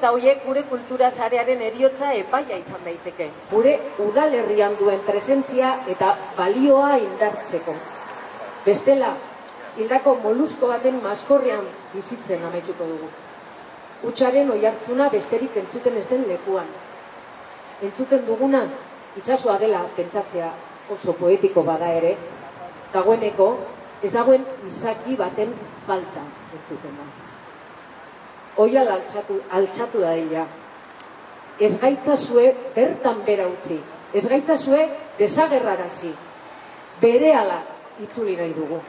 eta hoiek gure kultura sarearen eriotza epaia izan daiteke. Gure udalerrian duen presentzia eta balioa indartzeko. Bestela, hildako molusko baten maskorrean bizitzen amaituko dugu. Utsaren oihartzuna besterik entzuten ez den lekuan. Entzuten duguna, itsasoa dela pentsatzea oso poetiko bada ere, dagoeneko ez dagoen izaki baten falta entzuten da. Oia altxatu, altxatu da. Ez gaitzazue bertan bera utzi. Ez gaitzazue desagerrarazi. Bere ala itzuli nahi dugu.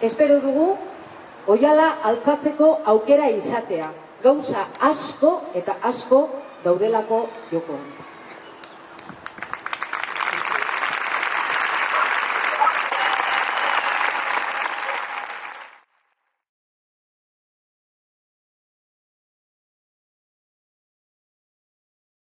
Espero dugu, oiala altzatzeko aukera izatea. Gauza asko eta asko daudelako jokoan.